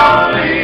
please